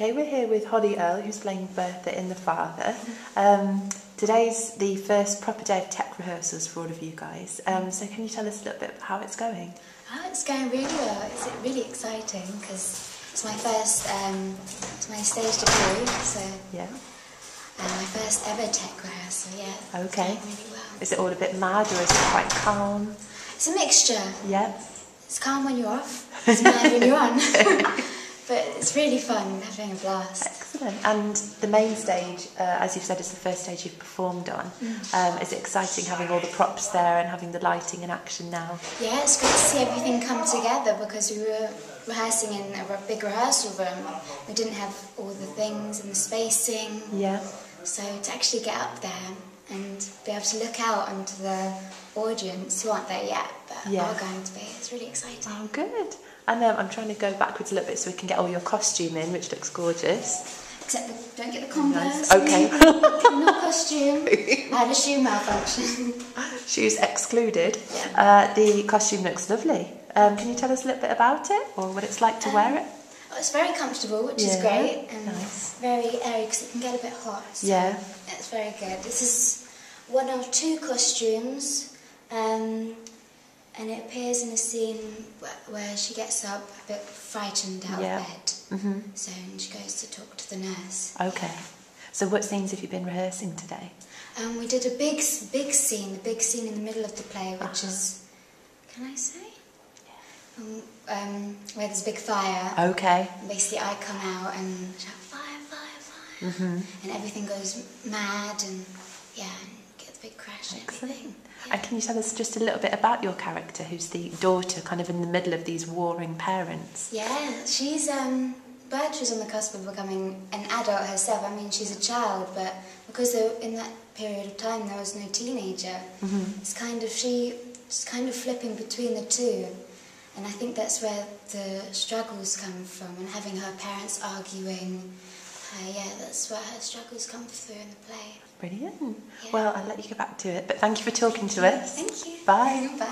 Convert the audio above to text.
Okay, we're here with Holly Earl, who's playing Bertha in The Father. Um, today's the first proper day of tech rehearsals for all of you guys. Um, so can you tell us a little bit how it's going? Oh, it's going really well. It's really exciting because it's my first, um, it's my stage debut, so Yeah. uh, my first ever tech rehearsal. Yeah. Okay. really well. Is it all a bit mad or is it quite calm? It's a mixture. Yeah. It's calm when you're off. It's mad when you're on. but it's really fun, having a blast. Excellent. And the main stage, uh, as you've said, is the first stage you've performed on. Mm. Um, is it exciting having all the props there and having the lighting in action now? Yeah, it's great to see everything come together because we were rehearsing in a big rehearsal room. We didn't have all the things and the spacing. Yeah. So to actually get up there and be able to look out onto the audience who aren't there yet, but Yeah. are going to be, it's really exciting. Oh, good. And um, I'm trying to go backwards a little bit so we can get all your costume in, which looks gorgeous. Except the, don't get the Converse. Nice. Okay. no costume. I had a shoe malfunction. Shoes excluded. Yeah. Uh, the costume looks lovely. Um, can you tell us a little bit about it or what it's like to wear it? It's very comfortable, which is great, and nice. very airy because it can get a bit hot. So Yeah. It's very good. This is one of two costumes, um, and it appears in a scene where, she gets up a bit frightened out Yeah. of bed. hmm So and she goes to talk to the nurse. Okay. So what scenes have you been rehearsing today? Um, we did a big, big scene, the big scene in the middle of the play, which Uh-huh. is, can I say? Um, um, where there's big fire. Okay. Basically, I come out and shout fire, fire, fire, hmm and everything goes mad, and yeah, and get the big crash and everything. And can you tell us just a little bit about your character, who's the daughter, kind of in the middle of these warring parents? Yeah, she's um, Bertha's on the cusp of becoming an adult herself. I mean, she's a child, but because in that period of time there was no teenager, hmm it's kind of she, she's kind of flipping between the two, and I think that's where the struggles come from, and having her parents arguing. Uh, yeah, that's where her struggles come through in the play. Brilliant. Yeah. Well, I'll let you get back to it, but thank you for talking to us. Thank you. Bye. Bye.